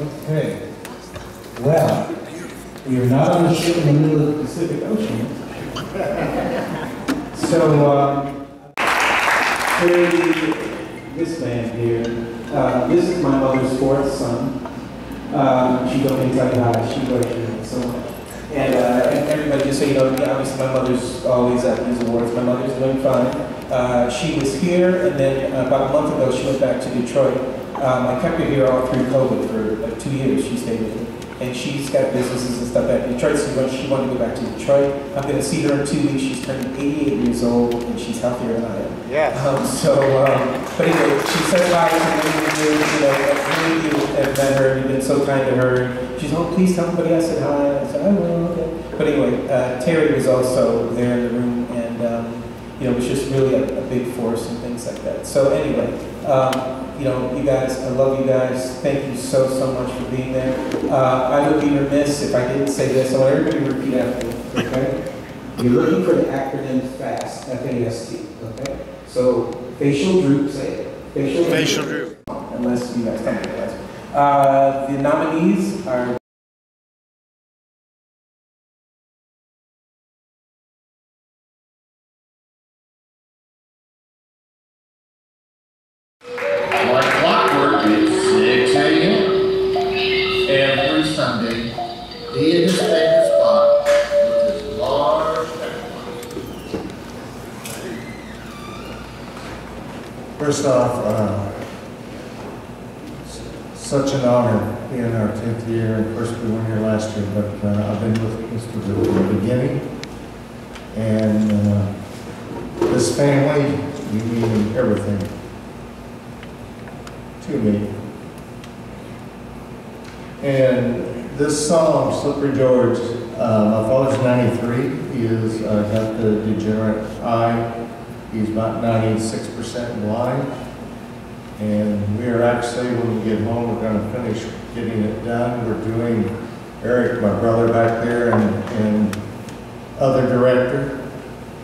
Okay. Well, we are not on a ship in the middle of the Pacific Ocean. So, um, this man here, uh, this is my mother's fourth son. Um, she tell you hi. She you so much. Uh, and everybody, just so you know, yeah, obviously my mother's always at these awards. My mother's doing fine. Uh, she was here, and then uh, about a month ago, she went back to Detroit. Um, I kept her here all through COVID for like two years. She stayed with me. And she's got businesses and stuff at Detroit, so she wanted to go back to Detroit. I'm going to see her in two weeks. She's turning 88 years old, and she's healthier than I am. Yes. Um, so, um, but anyway, she said hi to many of you, you know, many of you have met her, you've been so kind to her. She's, oh, please tell everybody I said hi. I said, oh, well, okay. But anyway, uh, Terry was also there in the room, and, um, you know, it was just really a, a big force and things like that. So anyway, um, you know, you guys, I love you guys. Thank you so, so much for being there. Uh, I would be remiss if I didn't say this. I want everybody to repeat after me, okay? You're looking for the acronym FAST, F-A-S-T, okay? So facial droop, say it. Facial, Facial droop. Unless you guys tell me otherwise. Uh, the nominees are Every Sunday, he in his favorite spot with his large. First off, uh, such an honor being our 10th year, of course, we weren't here last year, but uh, I've been with Mr. from the beginning. And uh, this family, you mean everything to me. And this song, Slippery George, uh, my father's 93. He has uh, got the degenerate eye. He's about 96% blind. And we are actually, when we get home, we're going to finish getting it done. We're doing, Eric, my brother back there, and, and other director.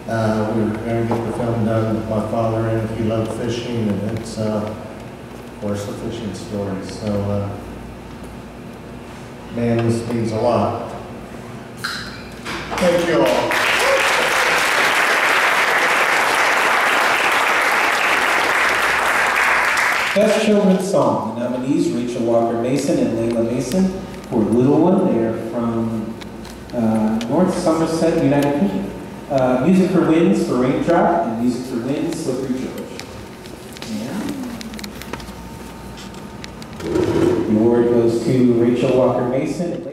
Uh, we're going to get the film done with my father in. He loved fishing, and it's, uh, of course, a fishing story. So, uh, man, this means a lot. Thank you all. Best Children's Song. The nominees, Rachel Walker Mason and Layla Mason for Little One. They are from uh, North Somerset, United Kingdom. Uh, music for Winds for Raindrop, and Music for Winds, Slippery George. Yeah. The award goes Rachel Walker Mason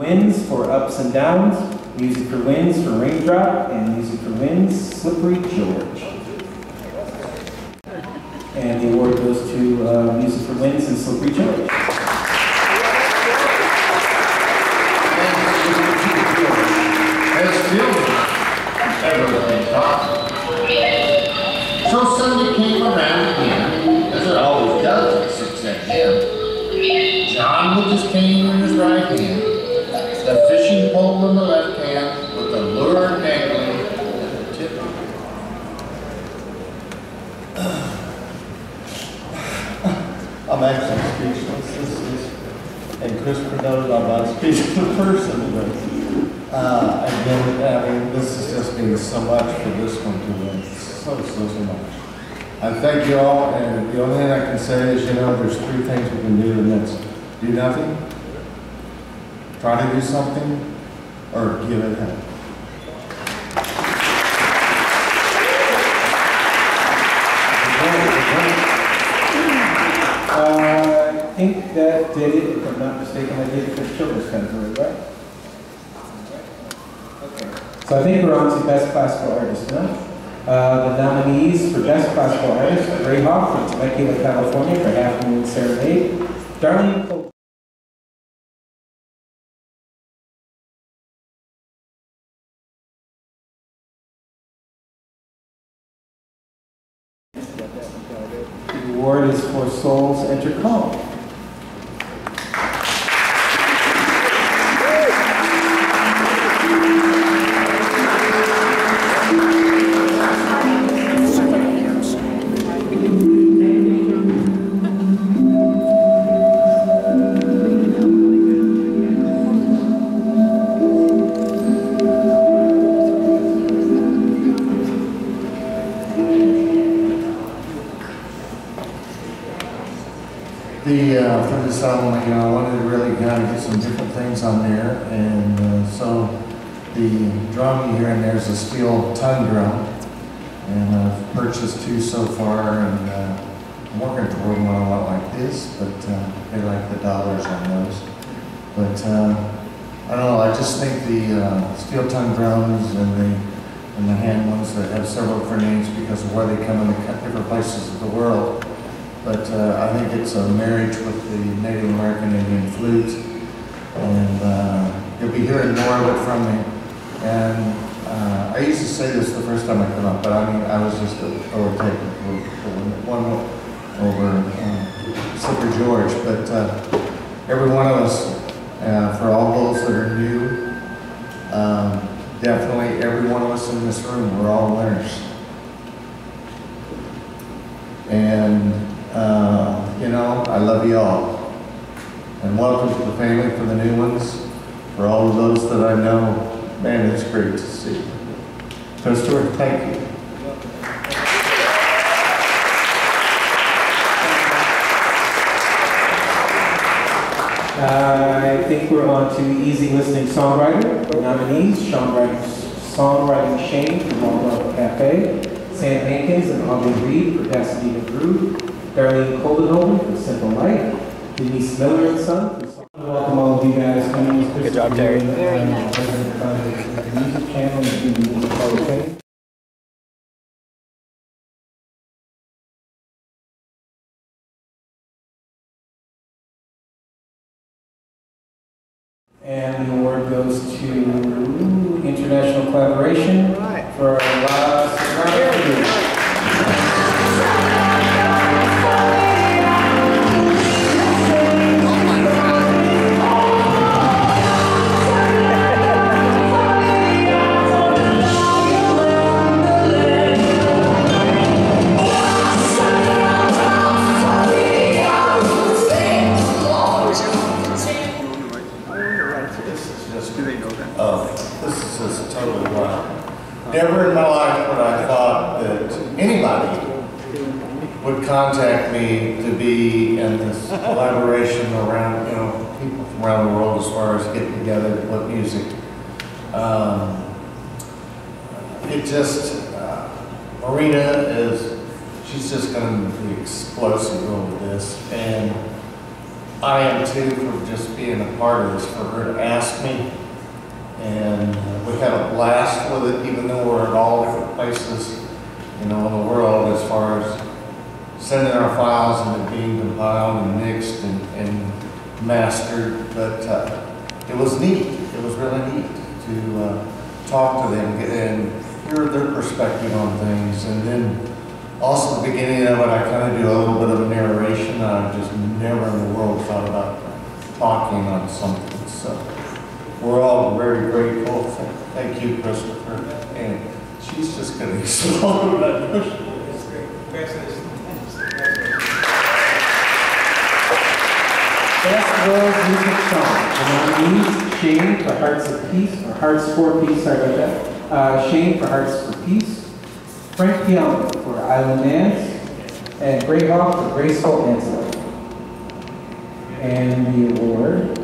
Winds for Ups and Downs, Music for Winds for Raindrop, and Music for Winds, Slippery George. And the award goes to uh, Music for Winds and Slippery George. Cane in his right hand, the fishing pole in the left hand, with the lure dangling at the tip. I'm actually speechless. This is, and Christopher knows I'm not a speechless person, but, uh, again, I mean, this has just been so much for this one to win. So, so, so much. I thank you all, and the only thing I can say is, you know, there's three things we can do, and that's do nothing, try to do something, or give it up. Uh, I think that did it, if I'm not mistaken, I did it for children's category, right? Okay. So I think we're on to Best Classical Artist now. Uh, the nominees for Best Classical Artist, Ray Hoff from Temecula, California for Half Moon Serenade, Darlene. Souls Enter. The, wanted to really kind of get some different things on there, and uh, so the drum you hear in there is a steel tongue drum, and I've purchased two so far, and uh, I'm working toward one a lot like this, but uh, they like the dollars on those. But uh, I don't know, I just think the uh, steel tongue drums and the and the hand ones that have several different names because of where they come in the different places of the world. But uh, I think it's a marriage with the Native American Indian flute, and uh, you'll be hearing more of it from me. And uh, I used to say this the first time I come up, but I mean I was just overtaken one over uh, Slippery George. But uh, every one of us, uh, for all those that are new, um, definitely every one of us in this room, we're all winners. And, uh, you know, I love you all. And welcome to the family for the new ones. For all of those that I know, man, it's great to see. Stuart, thank you. Uh, I think we're on to easy listening songwriter nominees. Songwriting, songwriting Shane for Waldorf Cafe, Sam Hankins and Audrey Reed for Pasadena Brew, Darlene Koldenhoven for Simple Life, Denise Miller and Son Welcome all of you guys. My name is Chris. Good job, Terry. Very nice. President of the Music Channel and the Music Hall of Fame. And the award goes to International Collaboration for La Sagrada. Contact me to be in this collaboration around, you know, people from around the world as far as getting together to put music. Um, It just, uh, Marina is, she's just gonna be explosive over this, and I am too for just being a part of this, for her to ask me. And we had a blast with it, even though we're in all different places, you know, in the world as far as sending our files and it being compiled and mixed and, and mastered. But uh, it was neat. It was really neat to uh, talk to them and hear their perspective on things. And then also, the beginning of it, I kind of do a little bit of a narration. I just never in the world thought about talking on something. So we're all very grateful. Thank you, Christopher. And she's just going to explode. I know she is. Best World Music Song. The nominees, Shane for Hearts of Peace, or Hearts for Peace, sorry about that. Uh, Shane for Hearts for Peace, Frank Young for Island Dance, and Greyhawk for Graceful Ancillary. And the award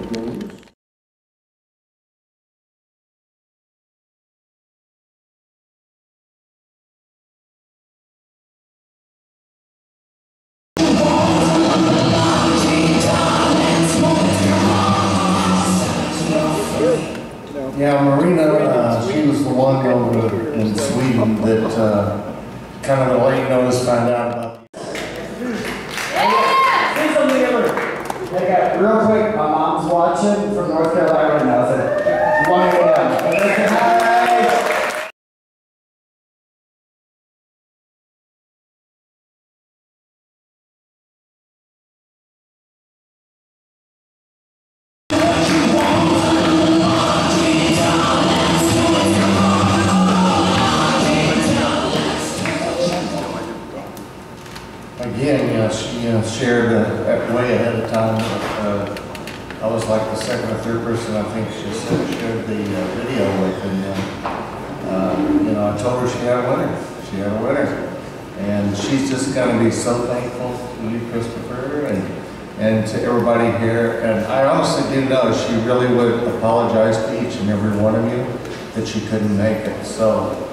Yeah, uh, she was the one over in Sweden that uh, kind of the late notice found out about. Say something ever. Hey, guys, real quick, my mom's watching from North Carolina person I think she shared the uh, video with, and uh, uh, you know, I told her she had a winner. She had a winner, and she's just going to be so thankful to you, Christopher, and and to everybody here. And I honestly didn't know she really would apologize to each and every one of you that she couldn't make it. So,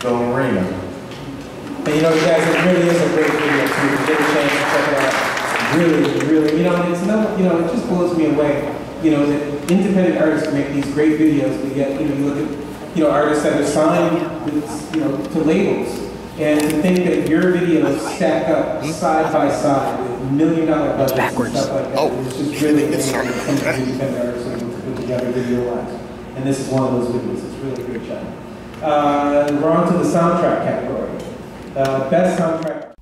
go Marina. And you know, guys, it really is a great video too. You get a chance to check it out, really, really, you know, it's you know, it just blows me away. You know, that independent artists make these great videos, but yet, you know, you look at, you know, artists that are signed, with, you know, to labels. And to think that your videos stack up side by side with million dollar budgets and stuff like that, it's just really amazing when it comes to independent artists and put together video wise. And this is one of those videos. It's really a great job. Uh, we're on to the soundtrack category. Uh, best soundtrack.